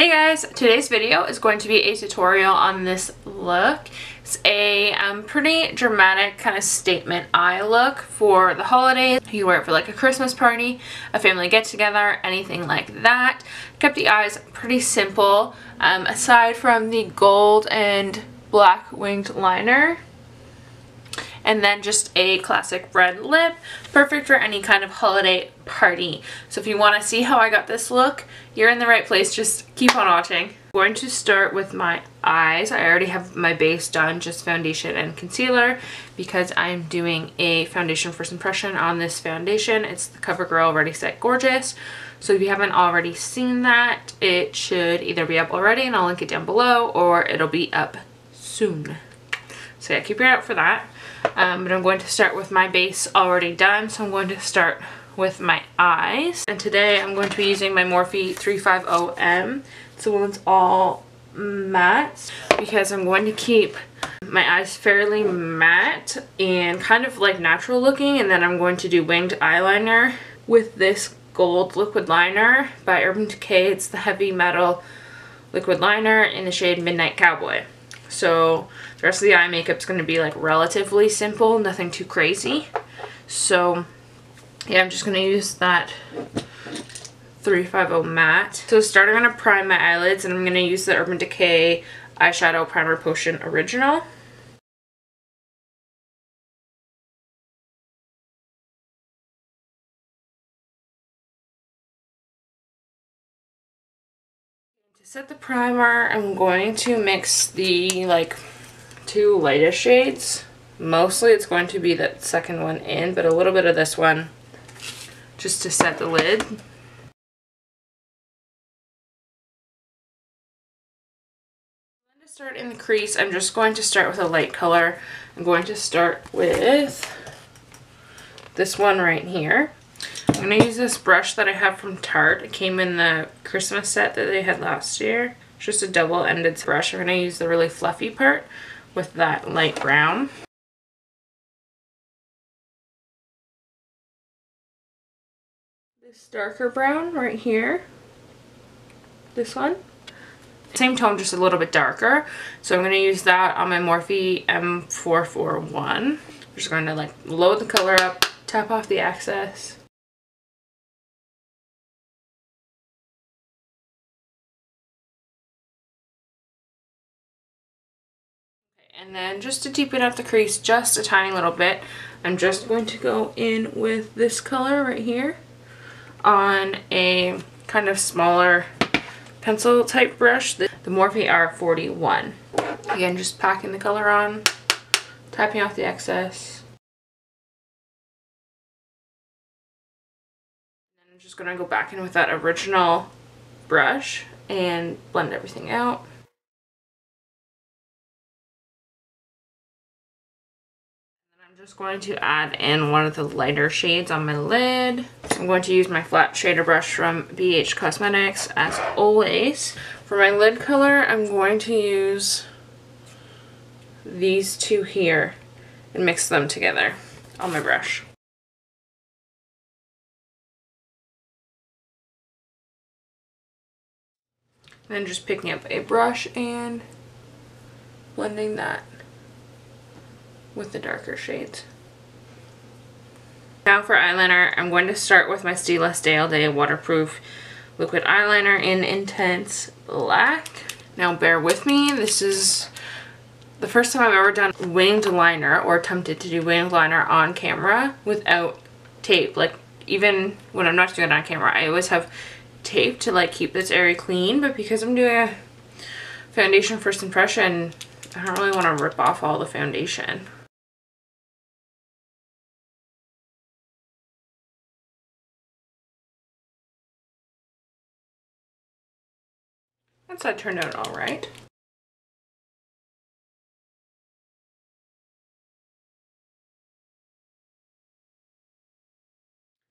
Hey guys, today's video is going to be a tutorial on this look. It's a um, pretty dramatic kind of statement eye look for the holidays. You wear it for like a Christmas party, a family get together, anything like that. Kept the eyes pretty simple um, aside from the gold and black winged liner and then just a classic red lip perfect for any kind of holiday party. So if you want to see how I got this look you're in the right place. Just keep on watching. I'm going to start with my eyes. I already have my base done just foundation and concealer because I'm doing a foundation first impression on this foundation. It's the CoverGirl Ready Set Gorgeous. So if you haven't already seen that it should either be up already and I'll link it down below or it'll be up soon. So yeah keep your eye out for that um, but I'm going to start with my base already done. So I'm going to start with my eyes. And today I'm going to be using my Morphe 350M. It's the one's all matte because I'm going to keep my eyes fairly matte and kind of like natural looking and then I'm going to do winged eyeliner with this gold liquid liner by Urban Decay. It's the heavy metal liquid liner in the shade Midnight Cowboy. So the rest of the eye makeup is going to be like relatively simple, nothing too crazy. So yeah, I'm just going to use that 350 matte. So to start, I'm going to prime my eyelids and I'm going to use the Urban Decay Eyeshadow Primer Potion Original. Set the primer, I'm going to mix the like two lightest shades. Mostly it's going to be that second one in, but a little bit of this one just to set the lid. To start in the crease, I'm just going to start with a light color. I'm going to start with this one right here. I'm going to use this brush that I have from Tarte. It came in the Christmas set that they had last year. It's just a double-ended brush. I'm going to use the really fluffy part with that light brown. This darker brown right here. This one. Same tone, just a little bit darker. So I'm going to use that on my Morphe M441. I'm just going to like load the color up, tap off the excess. And then just to deepen up the crease just a tiny little bit, I'm just going to go in with this color right here on a kind of smaller pencil type brush, the, Morphe R41. Again, just packing the color on, tapping off the excess. And I'm just going to go back in with that original brush and blend everything out. Just going to add in one of the lighter shades on my lid. I'm going to use my flat shader brush from BH Cosmetics as always. For my lid color, I'm going to use these two here and mix them together on my brush. Then just picking up a brush and blending that with the darker shades. Now for eyeliner, I'm going to start with my Stila Stay All Day Waterproof Liquid Eyeliner in Intense Black. Now bear with me, this is the first time I've ever done winged liner or attempted to do winged liner on camera without tape. Like even when I'm not doing it on camera, I always have tape to like keep this area clean, but because I'm doing a foundation first impression, I don't really want to rip off all the foundation. That side turned out all right.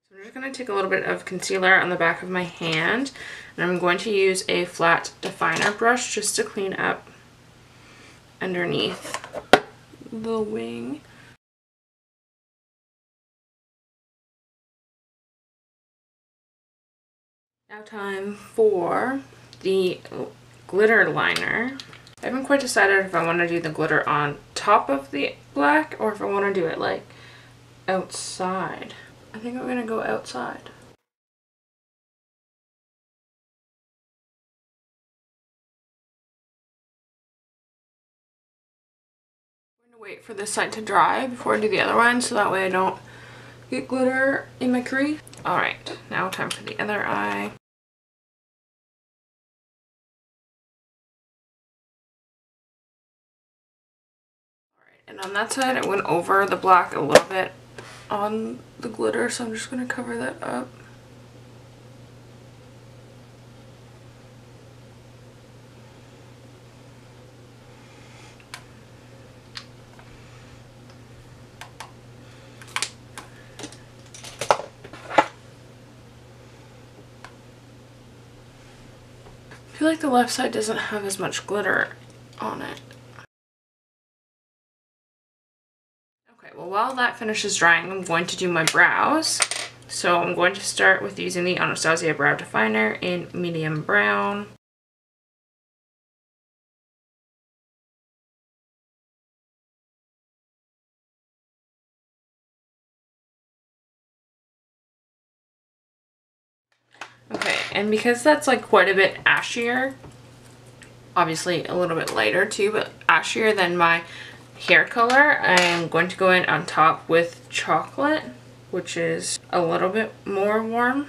So I'm just going to take a little bit of concealer on the back of my hand and I'm going to use a flat definer brush just to clean up underneath the wing. Now time for the glitter liner. I haven't quite decided if I want to do the glitter on top of the black or if I want to do it like outside. I think I'm going to go outside. I'm going to wait for this side to dry before I do the other one so that way I don't get glitter in my crease. Alright, now time for the other eye. And on that side I went over the black a little bit on the glitter so I'm just going to cover that up. I feel like the left side doesn't have as much glitter on it. While that finishes drying, I'm going to do my brows. So I'm going to start with using the Anastasia Brow Definer in medium brown. Okay, and because that's like quite a bit ashier, obviously a little bit lighter too, but ashier than my hair color, I'm going to go in on top with chocolate, which is a little bit more warm.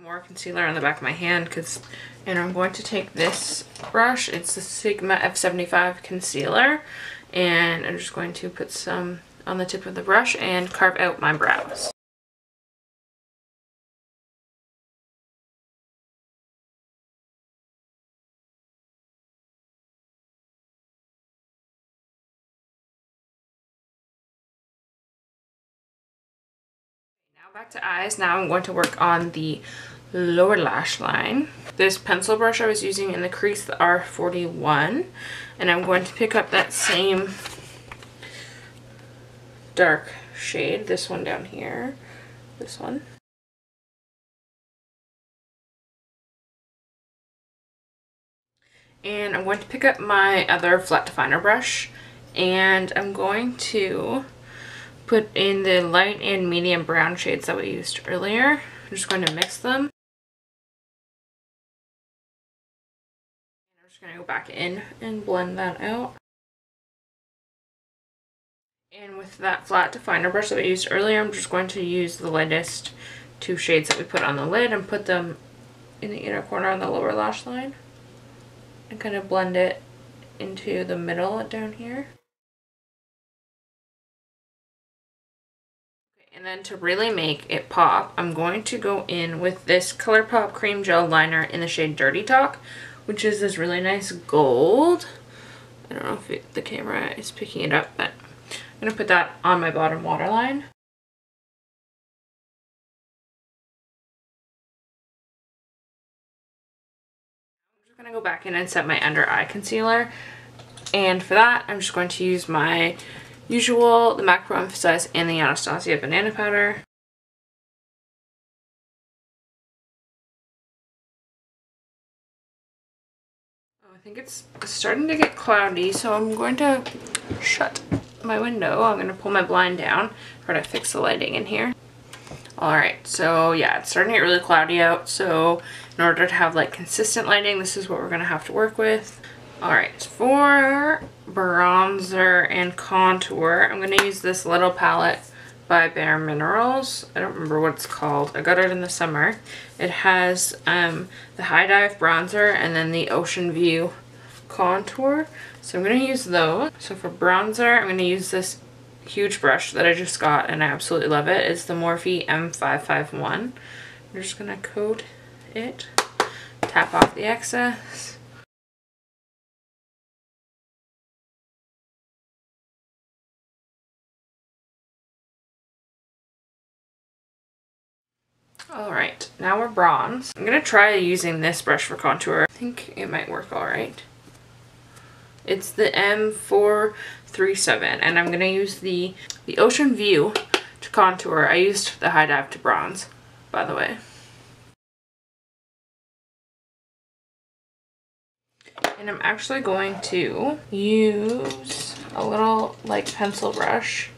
more concealer on the back of my hand because and I'm going to take this brush it's the Sigma F75 concealer and I'm just going to put some on the tip of the brush and carve out my brows. Back to eyes. Now I'm going to work on the lower lash line. This pencil brush I was using in the crease, the R41, and I'm going to pick up that same dark shade, this one down here, this one. And I'm going to pick up my other flat definer brush and I'm going to put in the light and medium brown shades that we used earlier. I'm just going to mix them. I'm just going to go back in and blend that out. And with that flat definer brush that we used earlier, I'm just going to use the lightest two shades that we put on the lid and put them in the inner corner on the lower lash line. And kind of blend it into the middle down here. And then to really make it pop, I'm going to go in with this ColourPop Cream Gel Liner in the shade Dirty Talk, which is this really nice gold. I don't know if it, the camera is picking it up, but I'm going to put that on my bottom waterline. I'm just going to go back in and set my under eye concealer. And for that, I'm just going to use my usual, the MAC Pro Emphasize and the Anastasia Banana Powder. Oh, I think it's starting to get cloudy, so I'm going to shut my window. I'm going to pull my blind down. Try to fix the lighting in here. Alright, so yeah, it's starting to get really cloudy out, so in order to have like consistent lighting, this is what we're going to have to work with. Alright, for bronzer and contour, I'm going to use this little palette by BareMinerals. I don't remember what it's called. I got it in the summer. It has um, the High Dive bronzer and then the Ocean View contour. So I'm going to use those. So for bronzer, I'm going to use this huge brush that I just got and I absolutely love it. It's the Morphe M551. I'm just going to coat it, tap off the excess. Alright, now we're bronze. I'm going to try using this brush for contour. I think it might work alright. It's the M437 and I'm going to use the, the Ocean View to contour, I used the High Dive to bronze, by the way. And I'm actually going to use a little like pencil brush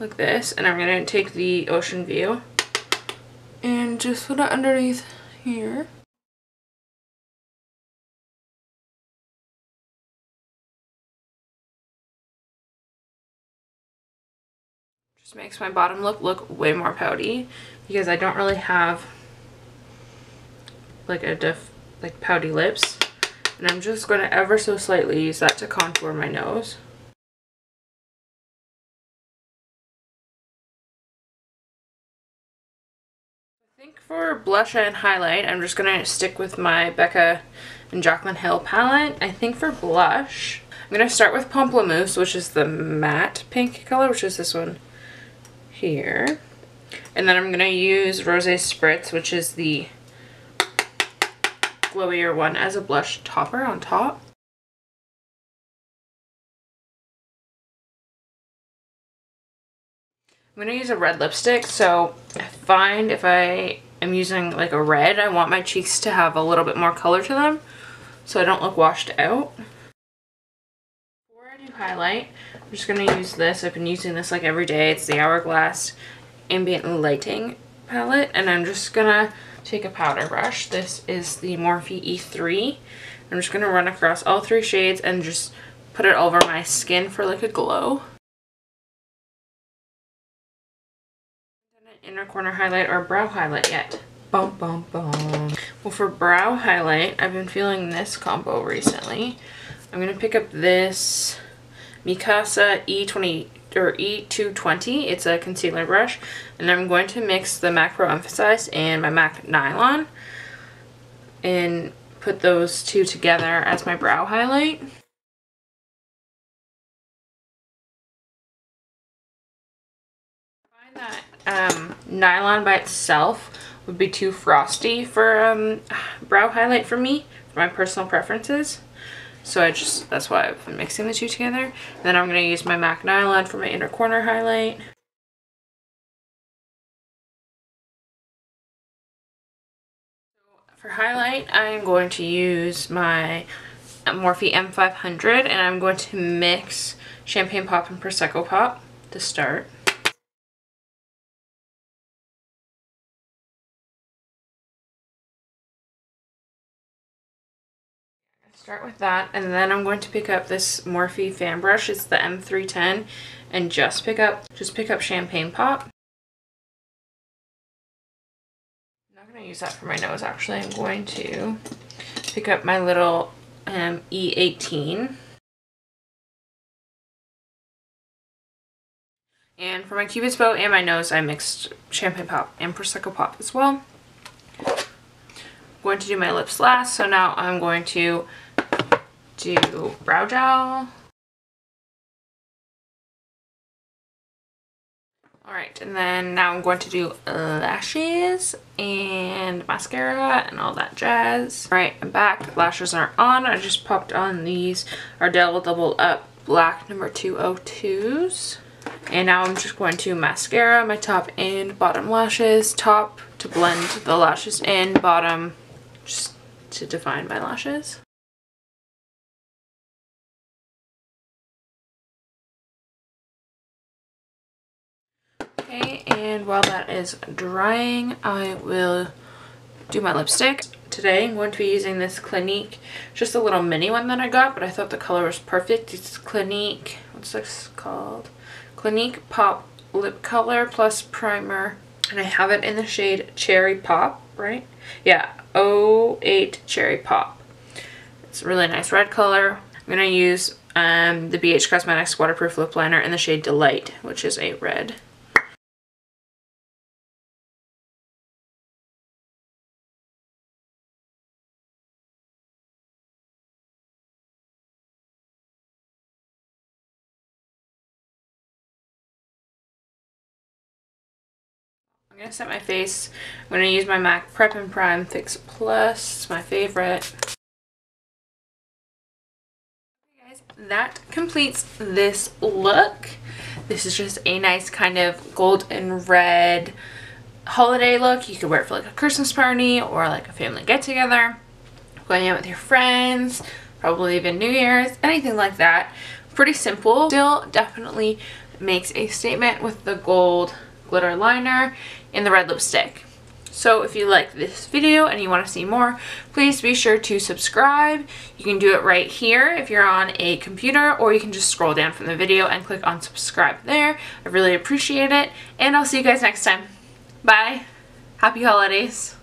like this and I'm going to take the ocean view and just put it underneath here. Just makes my bottom look look way more pouty because I don't really have like a diff like pouty lips and I'm just going to ever so slightly use that to contour my nose. I think for blush and highlight, I'm just going to stick with my Becca and Jaclyn Hill palette. I think for blush, I'm going to start with Pamplemousse, which is the matte pink color, which is this one here. And then I'm going to use Rosé Spritz, which is the glowier one as a blush topper on top. I'm going to use a red lipstick, so I find if I am using like a red, I want my cheeks to have a little bit more color to them, so I don't look washed out. Before I do highlight, I'm just going to use this. I've been using this like every day. It's the Hourglass Ambient Lighting palette, and I'm just going to take a powder brush. This is the Morphe E3. I'm just going to run across all three shades and just put it over my skin for like a glow. Inner corner highlight or brow highlight yet. Bum, bum, bum. Well, for brow highlight, I've been feeling this combo recently. I'm going to pick up this Mikasa E20 or E220. It's a concealer brush. And I'm going to mix the MAC Pro Emphasize and my MAC Nylon. And put those two together as my brow highlight. I find that um, nylon by itself would be too frosty for um, brow highlight for me, for my personal preferences. So I just, that's why I've been mixing the two together. then I'm going to use my MAC Nylon for my inner corner highlight. For highlight, I'm going to use my Morphe M500 and I'm going to mix Champagne Pop and Prosecco Pop to start. Start with that and then I'm going to pick up this Morphe fan brush. It's the M310 and just pick up just pick up champagne pop. I'm not going to use that for my nose actually. I'm going to pick up my little um, E18 and for my cupid's bow and my nose I mixed champagne pop and prosecco pop as well. I'm going to do my lips last so now I'm going to do brow gel. Alright, and then now I'm going to do lashes and mascara and all that jazz. Alright, I'm back. Lashes are on. I just popped on these Ardell Double Up Black number 202s. And now I'm just going to mascara my top and bottom lashes. Top to blend the lashes in, bottom just to define my lashes. Okay, and while that is drying, I will do my lipstick. Today I'm going to be using this Clinique, just a little mini one that I got, but I thought the color was perfect. It's Clinique, what's this called? Clinique Pop Lip Color Plus Primer, and I have it in the shade Cherry Pop, right? Yeah, 08 Cherry Pop. It's a really nice red color. I'm going to use um, the BH Cosmetics Waterproof Lip Liner in the shade Delight, which is a red. I'm going to set my face. I'm going to use my MAC Prep and Prime Fix Plus. It's my favorite. Guys, that completes this look. This is just a nice kind of gold and red holiday look. You could wear it for like a Christmas party or like a family get together, going out with your friends, probably even New Year's, anything like that. Pretty simple. Still definitely makes a statement with the gold glitter liner and the red lipstick. So if you like this video and you want to see more, please be sure to subscribe. You can do it right here if you're on a computer or you can just scroll down from the video and click on subscribe there. I really appreciate it and I'll see you guys next time. Bye. Happy holidays.